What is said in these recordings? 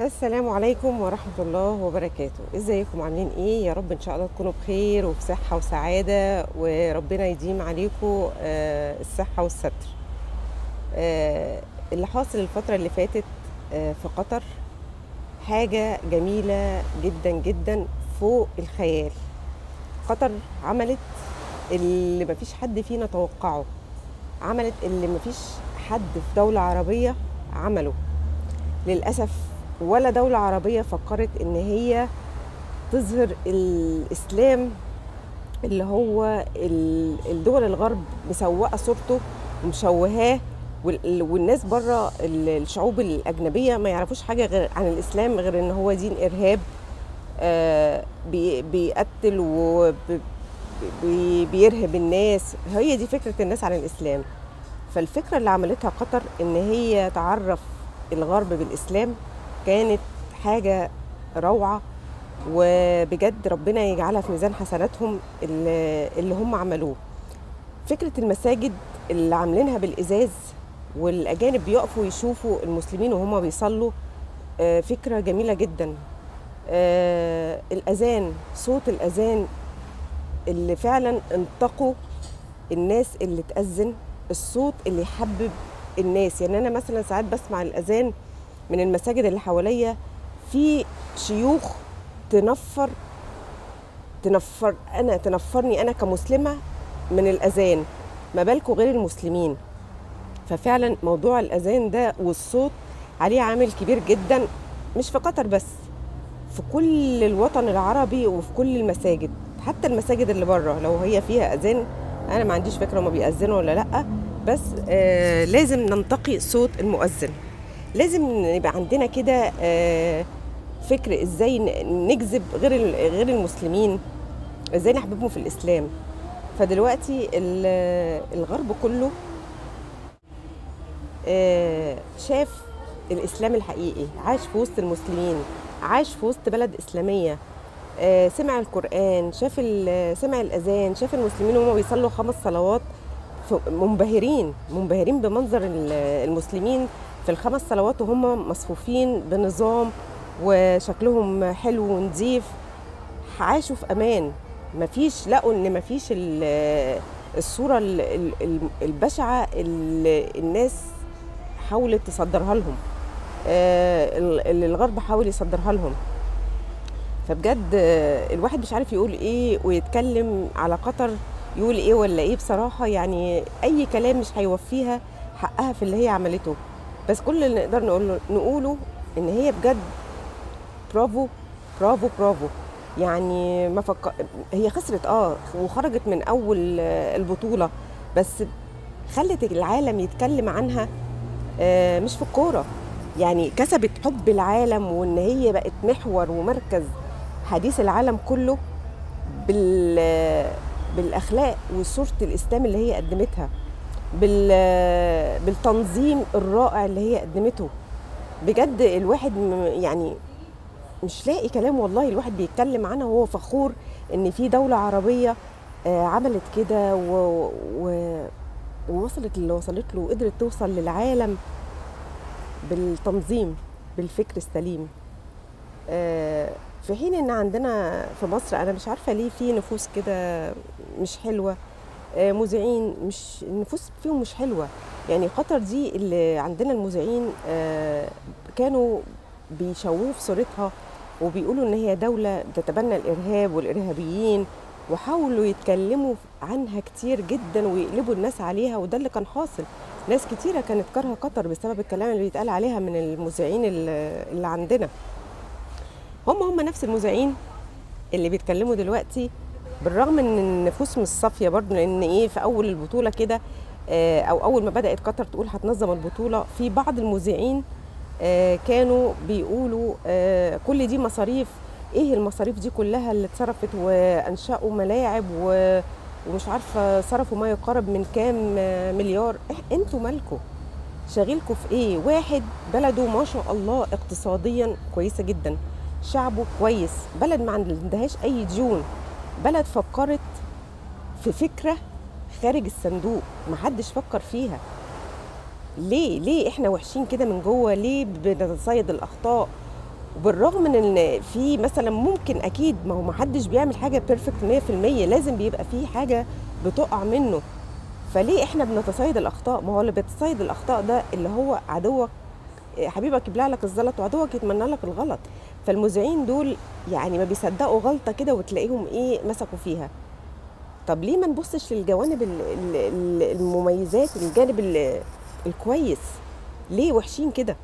السلام عليكم ورحمة الله وبركاته. إزيكم؟ عاملين إيه؟ يا رب إن شاء الله تكونوا بخير وفي صحة وسعادة وربنا يديم عليكم آه، الصحة والستر. آه، اللي حاصل الفترة اللي فاتت آه، في قطر حاجة جميلة جدا جدا فوق الخيال. قطر عملت اللي مفيش حد فينا توقعه. عملت اللي مفيش حد في دولة عربية عمله. للأسف ولا دولة عربية فكرت إن هي تظهر الإسلام اللي هو ال- الدول الغرب مسوقة صورته ومشوهاه وال- والناس بره ال- الشعوب الأجنبية ما يعرفوش حاجة غير عن الإسلام غير إن هو دين إرهاب آه، بي- بيقتل وبيرهب الناس. هي دي فكرة الناس عن الإسلام. فالفكرة اللي عملتها قطر إن هي تعرف الغرب بالإسلام كانت حاجة روعة وبجد ربنا يجعلها في ميزان حسناتهم اللي, هم عملوه. فكرة المساجد اللي عاملينها بالإزاز والأجانب بيقفوا يشوفوا المسلمين وهم بيصلوا آه، فكرة جميلة جدا. آه، الأذان صوت الأذان اللي فعلا انتقوا الناس اللي تأذن الصوت اللي يحبب الناس. يعني أنا مثلا ساعات بسمع الأذان من المساجد اللي حواليا في شيوخ تنفر تنفر أنا تنفرني أنا كمسلمة من الأذان. ما بالكم غير المسلمين. ففعلا موضوع الأذان ده والصوت عليه عامل كبير جدا مش في قطر بس في كل الوطن العربي وفي كل المساجد. حتى المساجد اللي بره لو هي فيها أذان أنا ما عنديش فكرة هما بيأذنوا ولا لأ بس آه لازم ننتقي صوت المؤذن. لازم يبقى عندنا كده آه فكر إزاي نجذب غير غير المسلمين إزاي نحببهم في الإسلام. فدلوقتي ال- الغرب كله آه، شاف الإسلام الحقيقي عاش في وسط المسلمين عاش في وسط بلد إسلامية آه، سمع القرآن شاف سمع الأذان شاف المسلمين وهم بيصلوا خمس صلوات منبهرين منبهرين بمنظر ال- المسلمين. في الخمس صلوات وهم مصفوفين بنظام وشكلهم حلو ونظيف عاشوا في أمان. مفيش لقوا إن مفيش ال- الصورة ال- ال- ال- البشعة اللي الناس حاولت تصدرها لهم. آه، ال- اللي الغرب حاول يصدرها لهم. فبجد الواحد مش عارف يقول إيه ويتكلم على قطر يقول إيه ولا إيه. بصراحة يعني أي كلام مش هيوفيها حقها في اللي هي عملته. بس كل اللي نقدر نقوله نقوله إن هي بجد برافو برافو برافو. يعني ما فك... هي خسرت آه وخرجت من أول آه، البطولة بس خلت العالم يتكلم عنها آه، مش في الكورة. يعني كسبت حب العالم وإن هي بقت محور ومركز حديث العالم كله بال بالأخلاق وصورة الإسلام اللي هي قدمتها. بالتنظيم الرائع اللي هي قدمته. بجد الواحد يعني مش لاقي كلام والله الواحد بيتكلم عنها وهو فخور إن في دولة عربية آه، عملت كده و... ووصلت اللي وصلت له وقدرت توصل للعالم بالتنظيم بالفكر السليم. آه، في حين إن عندنا في مصر أنا مش عارفة ليه في نفوس كده مش حلوة. مذيعين مش النفوس فيهم مش حلوة. يعني قطر دي اللي عندنا المذيعين آه، كانوا بيشوهوا في صورتها وبيقولوا إن هي دولة بتتبنى الإرهاب والإرهابيين وحاولوا يتكلموا عنها كتير جدا ويقلبوا الناس عليها وده اللي كان حاصل. ناس كتيرة كانت كارهة قطر بسبب الكلام اللي بيتقال عليها من المذيعين اللي عندنا. هم هم نفس المذيعين اللي بيتكلموا دلوقتي بالرغم إن النفوس مش صافية برضه لأن إيه في أول البطولة كده آه، أو أول ما بدأت قطر تقول هتنظم البطولة في بعض المذيعين آه، كانوا بيقولوا آه، كل دي مصاريف. إيه المصاريف دي كلها اللي اتصرفت وأنشأوا ملاعب ومش عارفة صرفوا ما يقارب من كام مليار؟ أنتوا مالكم شاغلكوا في إيه؟ واحد بلده ما شاء الله اقتصاديا كويسة جدا شعبه كويس. بلد ما عندهاش أي ديون. بلد فكرت في فكرة خارج الصندوق محدش فكر فيها. ليه؟ ليه إحنا وحشين كده من جوه؟ ليه بنتصيد الأخطاء؟ وبالرغم من إن في مثلا ممكن أكيد ما هو ما حدش بيعمل حاجة بيرفكت 100% لازم بيبقى في حاجة بتقع منه. فليه إحنا بنتصيد الأخطاء؟ ما هو اللي بيتصيد الأخطاء ده اللي هو عدوك حبيبك يبلع لك الزلط وعدوك يتمنى لك الغلط. فالمذيعين دول يعني ما بيصدقوا غلطة كده وتلاقيهم إيه مسكوا فيها. طب ليه ما نبصش للجوانب ال- ال- ال- المميزات الجانب ال- الكويس؟ ليه وحشين كده؟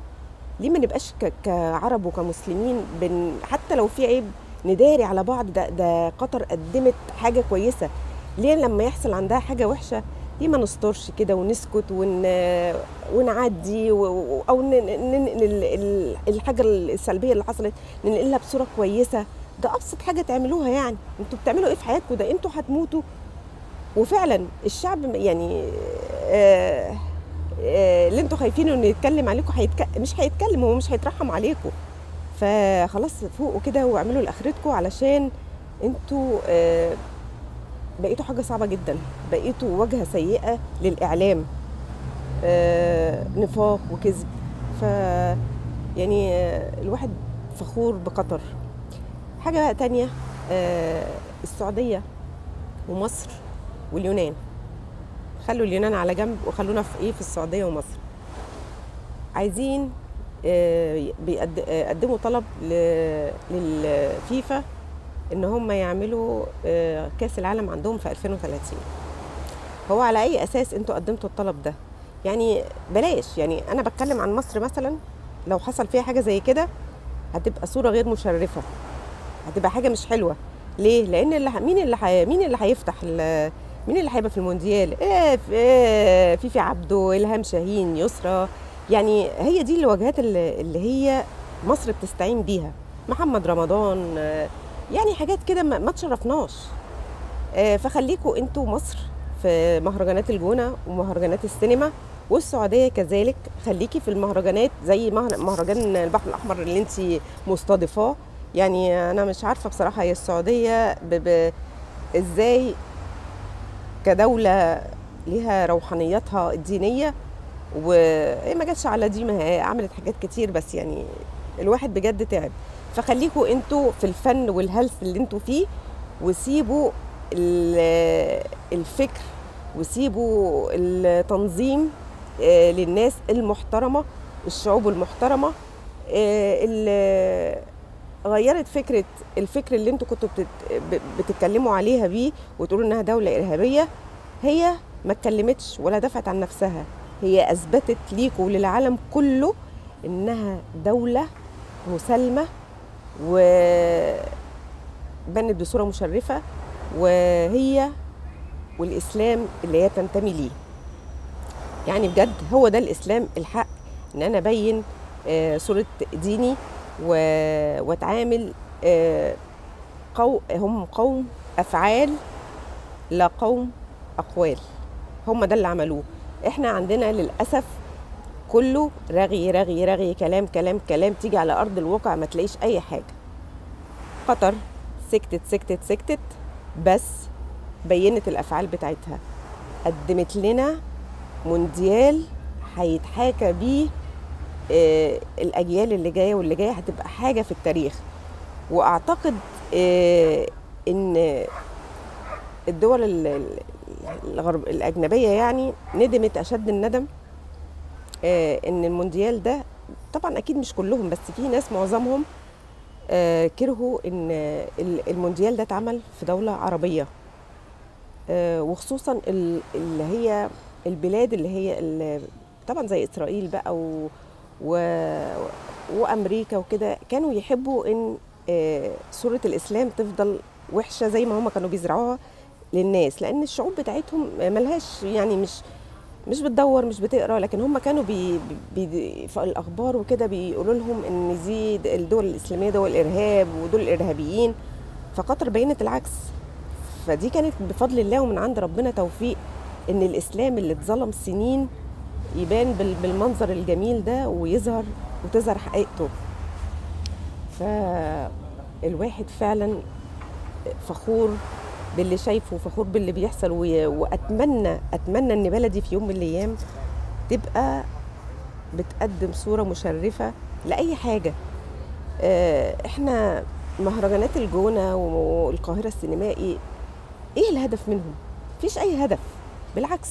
ليه ما نبقاش كعرب وكمسلمين بن حتى لو في عيب نداري على بعض ده ده قطر قدمت حاجة كويسة. ليه لما يحصل عندها حاجة وحشة ليه ما نسترش كده ونسكت ون... ونعدي و... أو. ننقل ال- ال- الحاجة السلبية اللي حصلت ننقلها بصورة كويسة. ده أبسط حاجة تعملوها يعني. أنتوا بتعملوا إيه في حياتكم؟ ده أنتوا هتموتوا. وفعلا الشعب يعني آه آه اللي أنتوا خايفينه إنه يتكلم عليكم هيتك... مش هيتكلم هو مش هيترحم عليكم. فخلاص فوقوا كده واعملوا لأخرتكم علشان أنتوا آه بقيتوا حاجة صعبة جدا. بقيتوا واجهه سيئة للإعلام. آه نفاق وكذب. ف يعني آه الواحد فخور بقطر. حاجة بقى تانية آه السعودية ومصر واليونان. خلوا اليونان على جنب وخلونا في إيه في السعودية ومصر. عايزين آه، بيقد- آه، قدموا طلب للفيفا إن هم يعملوا آه، كأس العالم عندهم في 2030 هو على أي أساس أنتوا قدمتوا الطلب ده؟ يعني بلاش يعني أنا بتكلم عن مصر مثلا لو حصل فيها حاجة زي كده هتبقى صورة غير مشرفة. هتبقى حاجة مش حلوة. ليه؟ لأن اللي ح- مين اللي حي... مين اللي هيفتح. مين اللي هيبقى في المونديال؟ إيه في إيه فيفي عبده إلهام شاهين يسرى. يعني هي دي الواجهات اللي, اللي هي مصر بتستعين بيها. محمد رمضان آه، يعني حاجات كده ما, تشرفناش. آه، فخليكوا أنتوا مصر في مهرجانات الجونة ومهرجانات السينما والسعودية كذلك. خليكي في المهرجانات زي مهر- مهرجان البحر الأحمر اللي انت مستضيفاه. يعني أنا مش عارفة بصراحة هي السعودية ب... إزاي كدولة ليها روحانياتها الدينية وهي ما جاتش على دي ما عملت حاجات كتير بس يعني الواحد بجد تعب. فخليكوا أنتوا في الفن والهلس اللي أنتوا فيه وسيبوا ال- الفكر وسيبوا التنظيم آه، للناس المحترمة الشعوب المحترمة آه، اللي غيرت فكرة الفكر اللي أنتوا كنتوا بتتكلموا عليها بيه وتقولوا انها دولة إرهابية هي ما اتكلمتش ولا دفعت عن نفسها. هي أثبتت ليكوا وللعالم كله إنها دولة مسالمة وبنت بصورة مشرفة وهي والإسلام اللي هي تنتمي ليه. يعني بجد هو ده الإسلام الحق إن أنا أبين آه، صورة ديني و- وأتعامل آه، هم قوم أفعال لا قوم أقوال. هم ده اللي عملوه. إحنا عندنا للأسف كله رغي رغي رغي كلام كلام كلام تيجي على أرض الواقع ما تلاقيش أي حاجة. قطر سكتت سكتت سكتت بس بينت الأفعال بتاعتها. قدمت لنا مونديال هيتحاكى بيه آه، الأجيال اللي جاية واللي جاية هتبقى حاجة في التاريخ. وأعتقد آه، إن الدول ال- ال- الغرب الأجنبية يعني ندمت أشد الندم. إن المونديال ده طبعا أكيد مش كلهم بس في ناس معظمهم آه، كرهوا إن ال- المونديال ده اتعمل في دولة عربية. آه، وخصوصا ال- اللي هي البلاد اللي هي ال- طبعا زي إسرائيل بقى و و وأمريكا وكده كانوا يحبوا إن آه، صورة الإسلام تفضل وحشة زي ما هم كانوا بيزرعوها للناس لأن الشعوب بتاعتهم ملهاش يعني مش مش بتدور مش بتقرا لكن هم كانوا بي بي في الأخبار وكده بيقولوا لهم إن دي الدول الإسلامية دول ارهاب ودول ارهابيين فقطر بينت العكس. فدي كانت بفضل الله ومن عند ربنا توفيق إن الإسلام اللي اتظلم سنين يبان بال- بالمنظر الجميل ده ويظهر وتظهر حقيقته. فالواحد فعلا فخور باللي شايفه وفخور باللي بيحصل وأتمنى أتمنى إن بلدي في يوم من الأيام تبقى بتقدم صورة مشرفة لأي حاجة. آه، إحنا مهرجانات الجونة والقاهرة السينمائي إيه الهدف منهم؟ مفيش أي هدف بالعكس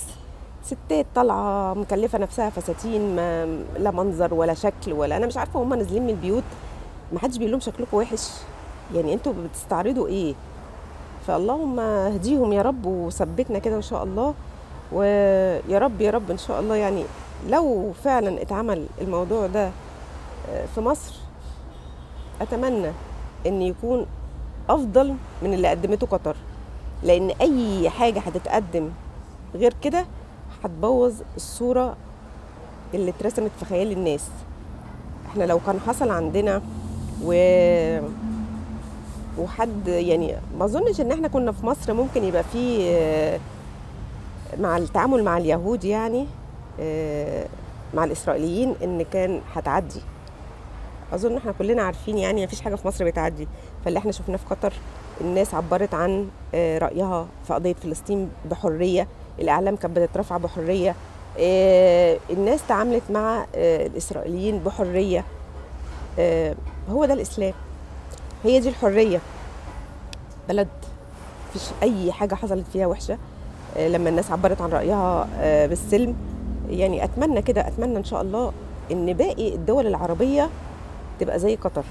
ستات طالعة مكلفة نفسها فساتين ما لا منظر ولا شكل ولا أنا مش عارفة هم نازلين من البيوت ما حدش بيقول لهم شكلكم وحش. يعني أنتوا بتستعرضوا إيه؟ فاللهم اهديهم يا رب وثبتنا كده إن شاء الله. ويا رب يا رب إن شاء الله يعني لو فعلا اتعمل الموضوع ده في مصر أتمنى إن يكون أفضل من اللي قدمته قطر. لأن أي حاجة هتتقدم غير كده هتبوظ الصورة اللي اترسمت في خيال الناس. إحنا لو كان حصل عندنا و وحد يعني ما أظنش إن إحنا كنا في مصر ممكن يبقى في مع التعامل مع اليهود يعني مع الإسرائيليين إن كان هتعدي. أظن إحنا كلنا عارفين يعني مفيش حاجة في مصر بتعدي. فاللي إحنا شفناه في قطر الناس عبرت عن رأيها في قضية فلسطين بحرية الإعلام كانت بتترفع بحرية الناس تعاملت مع الإسرائيليين بحرية هو ده الإسلام. هي دي الحرية. بلد مفيش أي حاجة حصلت فيها وحشة. لما الناس عبرت عن رأيها بالسلم. يعني أتمنى كده أتمنى إن شاء الله إن باقي الدول العربية تبقى زي قطر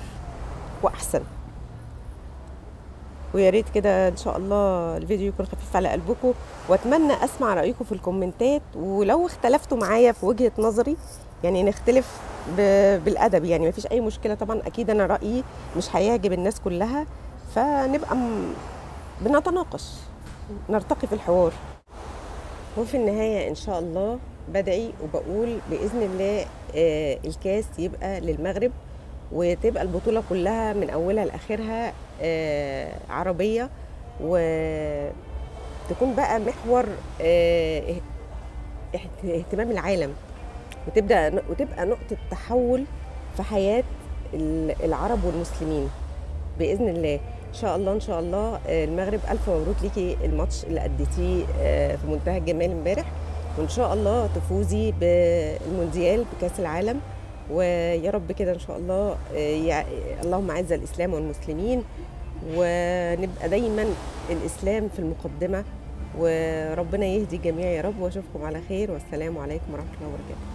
وأحسن. ويا ريت كده إن شاء الله الفيديو يكون خفيف على قلبكم. وأتمنى أسمع رأيكم في الكومنتات. ولو اختلفتوا معايا في وجهة نظري يعني نختلف بالأدب يعني مفيش أي مشكلة. طبعا أكيد أنا رأيي مش هيعجب الناس كلها فنبقى بنتناقش نرتقي في الحوار. وفي النهاية إن شاء الله بدعي وبقول بإذن الله الكاس يبقى للمغرب وتبقى البطولة كلها من أولها لآخرها عربية وتكون بقى محور اهتمام العالم. وتبدأ وتبقى نقطة تحول في حياة العرب والمسلمين. بإذن الله. إن شاء الله إن شاء الله المغرب ألف مبروك ليكي. الماتش اللي اديتيه في منتهى الجمال امبارح. وإن شاء الله تفوزي بالمونديال بكأس العالم. ويا رب كده إن شاء الله اللهم أعز الإسلام والمسلمين. ونبقى دايما الإسلام في المقدمة. وربنا يهدي الجميع يا رب. وأشوفكم على خير. والسلام عليكم ورحمة الله وبركاته.